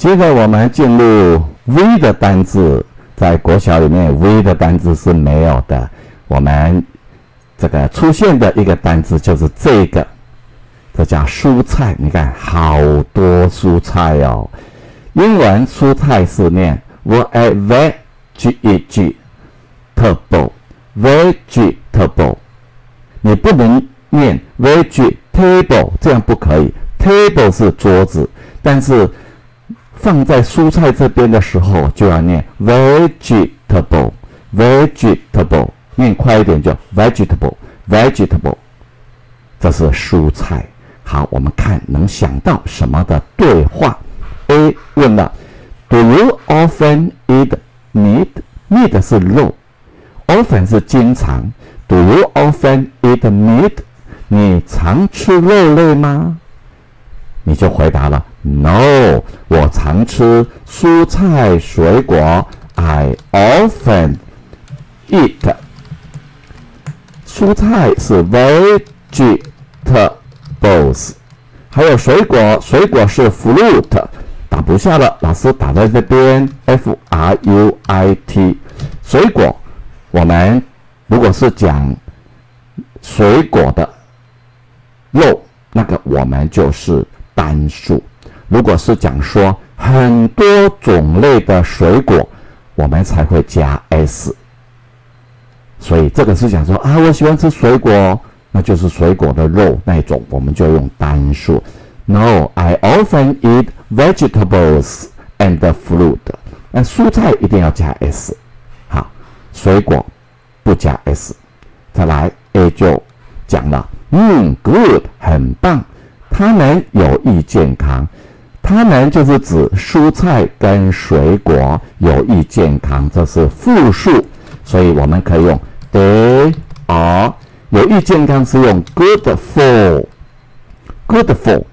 接着我们进入 V 的单字，在国小里面 V 的单字是没有的。我们这个出现的一个单字就是这个，这叫蔬菜。你看，好多蔬菜哦。英文蔬菜是念 vegetable，vegetable，你不能念 vegetable，这样不可以。table 是桌子，但是放在蔬菜这边的时候就要念 vegetable，vegetable，念快一点就 vegetable，vegetable，这是蔬菜。好，我们看能想到什么的对话？A 问了，Do you often eat meat？meat 是肉，often 是经常。Do you often eat meat？你常吃肉类吗？你就回答了，No，我常吃蔬菜水果。I often eat。蔬菜是 vegetables，还有水果，水果是 fruit。打不下了，老师打在这边，f r u i t。水果，我们如果是讲水果的肉，那个我们就是。单数，如果是讲说很多种类的水果，我们才会加 s。所以这个是讲说啊，我喜欢吃水果，那就是水果的肉那种，我们就用单数。No, I often eat vegetables and fruit。那蔬菜一定要加 s。好，水果不加 s。再来 A 就讲了，嗯，good，很棒。它们有益健康，它们就是指蔬菜跟水果有益健康，这是复数，所以我们可以用 they are 有益健康是用 good for，good for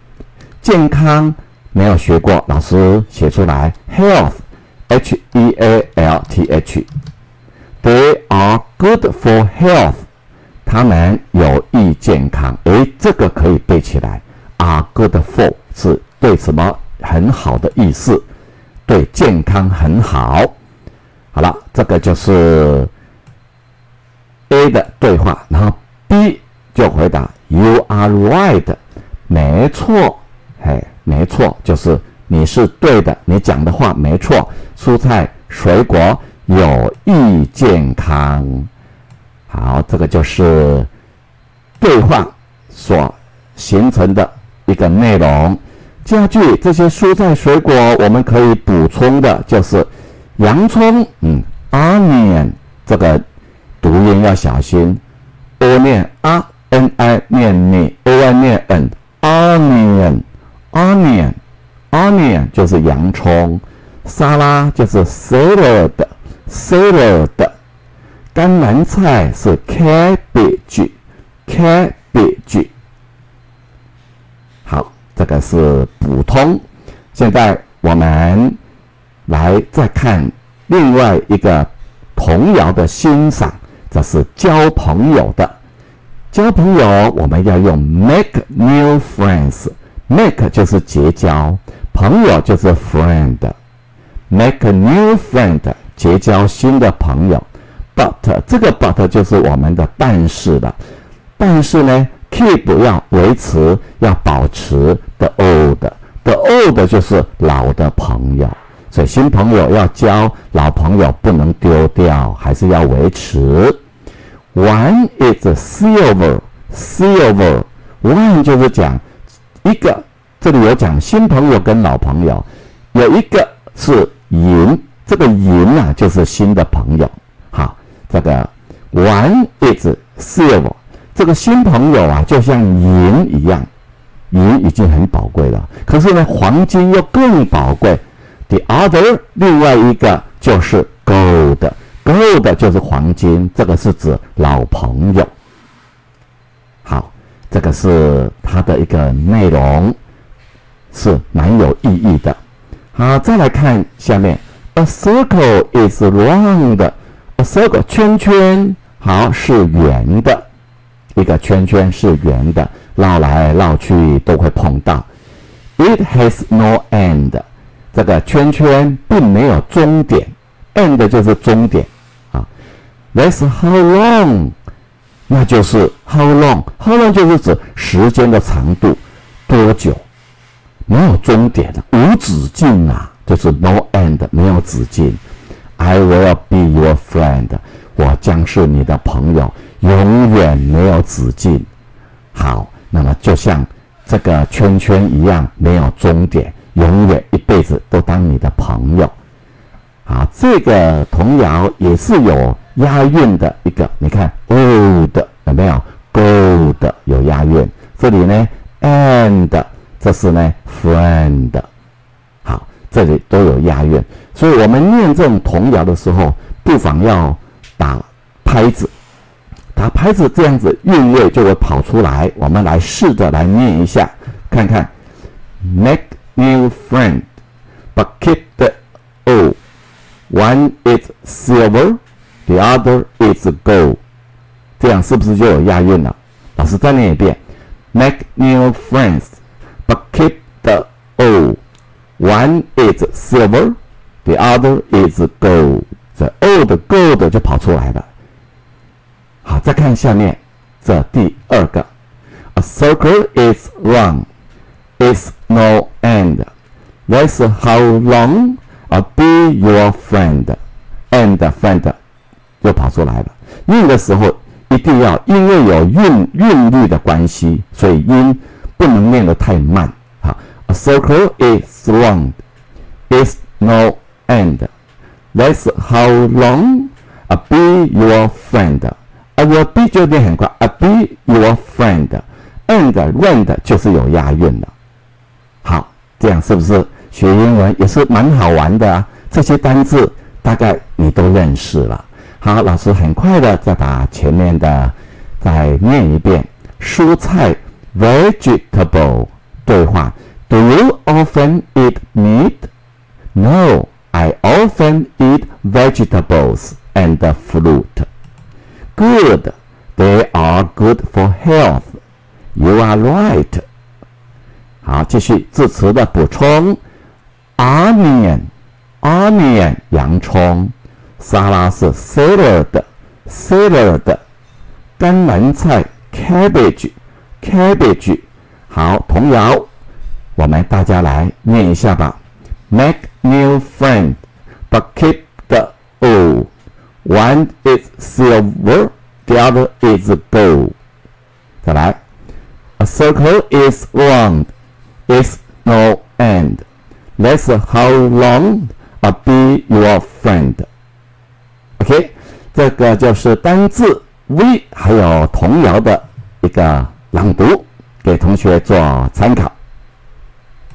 健康没有学过，老师写出来 health h e a l t h，they are good for health，它们有益健康，诶，这个可以背起来。are good for 是对什么很好的意思，对健康很好。好了，这个就是 A 的对话，然后 B 就回答 You are right，没错，嘿，没错，就是你是对的，你讲的话没错，蔬菜水果有益健康。好，这个就是对话所形成的。一个内容，家具这些蔬菜水果，我们可以补充的就是洋葱，嗯，onion 这个读音要小心，o 念 a n i 念 n，o i 念 n，onion，onion，onion 就是洋葱，沙拉就是 salad，salad，甘蓝菜是 cabbage，cabbage 好。这个是通。现在我们来再看另外一个童谣的欣赏，这是交朋友的。交朋友我们要用 make new friends。make 就是结交，朋友就是 friend。make new friend 结交新的朋友。But 这个 but 就是我们的但是了。但是呢？keep 要维持，要保持 the old The old 就是老的朋友，所以新朋友要交，老朋友不能丢掉，还是要维持。One is silver，silver，one 就是讲一个，这里有讲新朋友跟老朋友，有一个是银，这个银啊就是新的朋友。好，这个 one is silver。这个新朋友啊，就像银一样，银已经很宝贵了。可是呢，黄金又更宝贵。The other，另外一个就是 gold，gold 就是黄金。这个是指老朋友。好，这个是它的一个内容，是蛮有意义的。好，再来看下面，A circle is round，A circle 圈圈好是圆的。一个圈圈是圆的，绕来绕去都会碰到。It has no end，这个圈圈并没有终点，end 就是终点。啊。That's how long，那就是 how long，how long 就是指时间的长度，多久，没有终点的，无止境啊，就是 no end，没有止境。I will be your friend，我将是你的朋友，永远没有止境。好，那么就像这个圈圈一样，没有终点，永远一辈子都当你的朋友。好，这个童谣也是有押韵的一个，你看，old 有没有？gold 有押韵，这里呢，and 这是呢，friend。好，这里都有押韵，所以我们念这种童谣的时候，不妨要打拍子。打拍子这样子韵味就会跑出来。我们来试着来念一下，看看。Make new friend, but keep the old. One is silver, the other is gold. 这样是不是就有押韵了？老师再念一遍。Make new friends, but keep the old. One is silver, the other is gold. 这 old gold 就跑出来了。 好，再看下面这第二个，A circle is round, is no end. That's how long I'll be your friend. And friend 又跑出来了。念的时候一定要，因为有韵韵律的关系，所以音不能念得太慢。好，A circle is round, is no end. That's how long I'll be your friend. I will be 就念很快，I be your friend。and end 就是有押韵的。好，这样是不是学英文也是蛮好玩的啊？这些单字大概你都认识了。好，老师很快的再把前面的再念一遍。蔬菜 vegetable 对话：Do you often eat meat? No, I often eat vegetables and fruit. Good, they are good for health. You are right. 好，继续字词的补充：onion, onion 洋葱，沙拉是 salad, salad，甘蓝菜 cabbage, cabbage。好，童谣，我们大家来念一下吧。Make new friend, but keep the old. One is silver, the other is gold. 再来，A circle is round, is no end. That's how long I'll be your friend. OK，这个就是单字 V 还有童谣的一个朗读，给同学做参考。